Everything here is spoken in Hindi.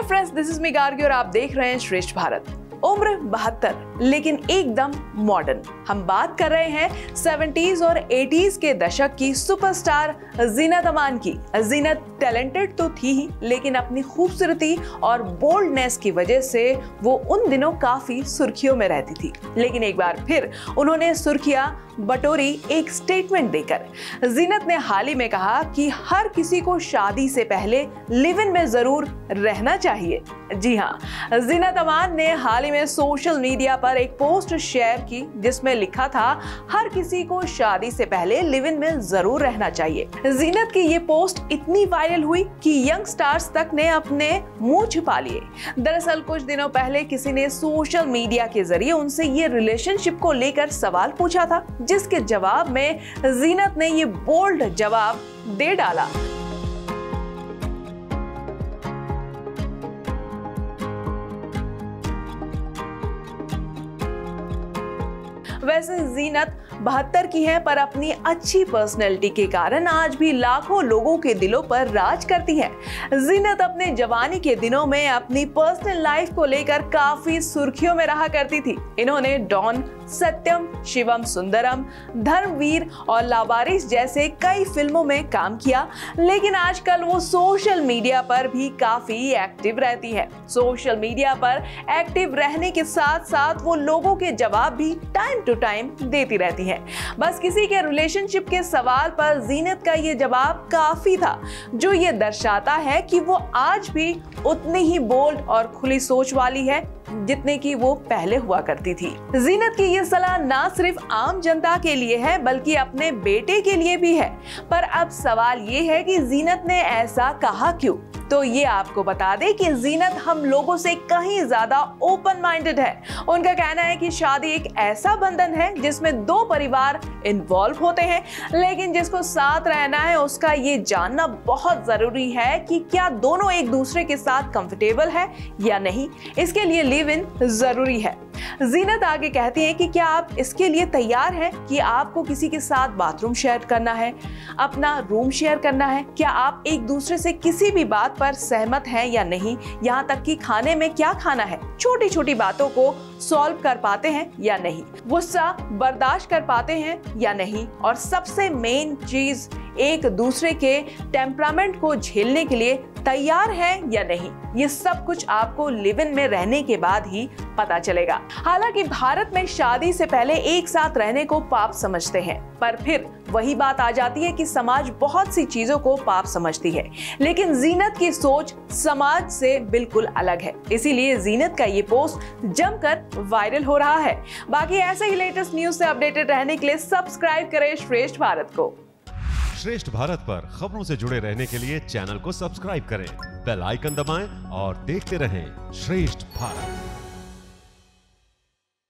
Hello friends this is me Gargi और आप देख रहे हैं श्रेष्ठ भारत। उम्र बहत्तर, लेकिन एकदम मॉडर्न हम बात कर रहे हैं 70s और 80s के दशक की सुपरस्टार जीनत अमान की। जीनत टैलेंटेड तो थी ही, लेकिन अपनी खूबसूरती और बोल्डनेस की वजह से वो उन दिनों काफ़ी सुर्खियों में रहती थी। लेकिन एक बार फिर उन्होंने सुर्खियाँ बटोरी एक स्टेटमेंट देकर। जीनत ने हाल ही में कहा कि हर किसी को शादी से पहले लिव इन में ज़रूर रहना चाहिए। जी हाँ जीनत अमान ने हाल ही में सोशल मीडिया पर एक पोस्ट शेयर की, जिसमें लिखा था, हर किसी को शादी से पहले लिव इन में ज़रूर रहना चाहिए। जीनत की ये पोस्ट इतनी वायरल हुई कि यंग स्टार्स तक ने अपने मुँह छिपा लिए। दरअसल, कुछ दिनों पहले किसी ने सोशल मीडिया के ज़रिए उनसे ये रिलेशनशिप को लेकर सवाल पूछा था, जिसके जवाब में जीनत ने ये बोल्ड जवाब दे डाला। वैसे जीनत बहत्तर की है, पर अपनी अच्छी पर्सनैलिटी के कारण आज भी लाखों लोगों के दिलों पर राज करती है। जीनत अपने जवानी के दिनों में अपनी पर्सनल लाइफ को लेकर काफ़ी सुर्खियों में रहा करती थी। इन्होंने डॉन, सत्यम, शिवम सुंदरम, धर्मवीर और लावारिस जैसे कई फ़िल्मों में काम किया, लेकिन आजकल वो सोशल मीडिया पर भी काफ़ी एक्टिव रहती है। सोशल मीडिया पर एक्टिव रहने के साथ साथ वो लोगों के जवाब भी टाइम टू टाइम देती रहती है। बस किसी के रिलेशनशिप के सवाल पर जीनत का ये जवाब काफ़ी था, जो ये दर्शाता है कि वो आज भी उतनी ही बोल्ड और खुली सोच वाली है, जितने की वो पहले हुआ करती थी। जीनत की ये सलाह ना सिर्फ़ आम जनता के लिए है, बल्कि अपने बेटे के लिए भी है। पर अब सवाल ये है कि जीनत ने ऐसा कहा क्यों? तो ये आपको बता दें कि जीनत हम लोगों से कहीं ज़्यादा ओपन माइंडेड है। उनका कहना है कि शादी एक ऐसा बंधन है जिसमें दो परिवार इन्वॉल्व होते हैं, लेकिन जिसको साथ रहना है, उसका ये जानना बहुत ज़रूरी है कि क्या दोनों एक दूसरे के साथ कंफर्टेबल है या नहीं। इसके लिए लिव इन ज़रूरी है। जीनत आगे कहती है कि क्या आप इसके लिए तैयार हैं कि आपको किसी के साथ बाथरूम शेयर करना है? अपना रूम शेयर करना है? क्या आप एक दूसरे से किसी भी बात पर सहमत हैं या नहीं? यहाँ तक कि खाने में क्या खाना है? छोटी छोटी बातों को सॉल्व कर पाते हैं या नहीं? गुस्सा बर्दाश्त कर पाते हैं या नहीं? और सबसे मेन चीज़ एक दूसरे के टेम्परामेंट को झेलने के लिए तैयार है या नहीं? ये सब कुछ आपको लिव इन में रहने के बाद ही पता चलेगा। हालाँकि भारत में शादी से पहले एक साथ रहने को पाप समझते हैं, पर फिर वही बात आ जाती है कि समाज बहुत सी चीज़ों को पाप समझती है। लेकिन जीनत की सोच समाज से बिल्कुल अलग है। इसीलिए जीनत का ये पोस्ट जमकर वायरल हो रहा है। बाकी ऐसे ही लेटेस्ट न्यूज़ से अपडेटेड रहने के लिए सब्सक्राइब करें श्रेष्ठ भारत को। श्रेष्ठ भारत पर खबरों से जुड़े रहने के लिए चैनल को सब्सक्राइब करें। बेल आइकन दबाएँ और देखते रहें श्रेष्ठ भारत।